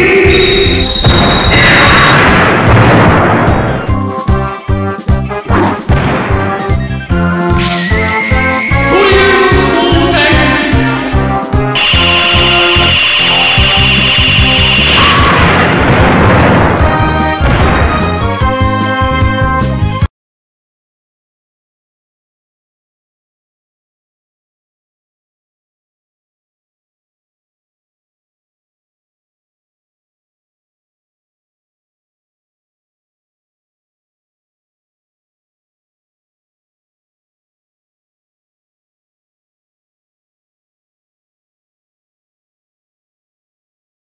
Peace.